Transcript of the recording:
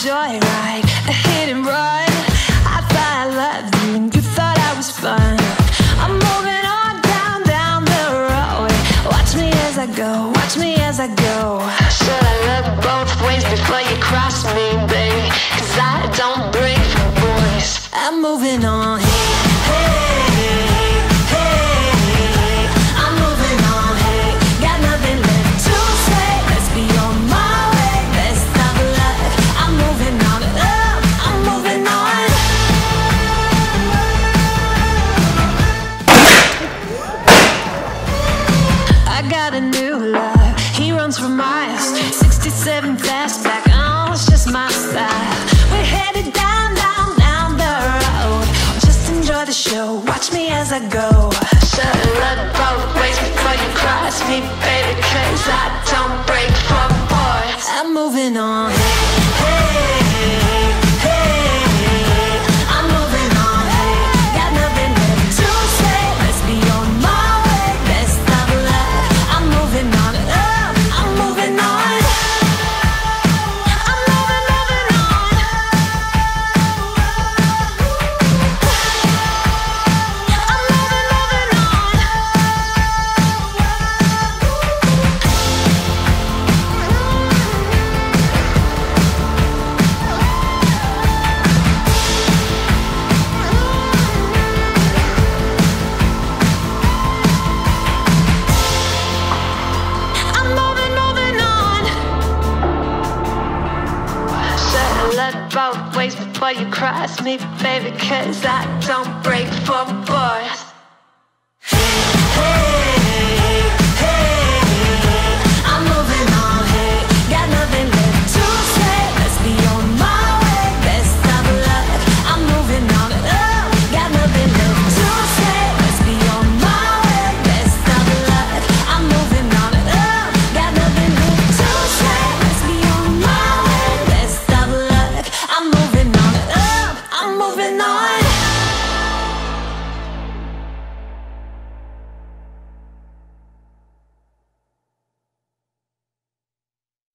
joyride, a hit and run. I thought I loved you and you thought I was fun. I'm moving on down, down the road. Watch me as I go, watch me as I go. Should I look both ways before you cross me, babe? Cause I don't brake for boys. I'm moving on. for the show. Watch me as I go. Shut up both ways before you cross me, baby, cause I both ways before you cross me, baby, cause I don't brake for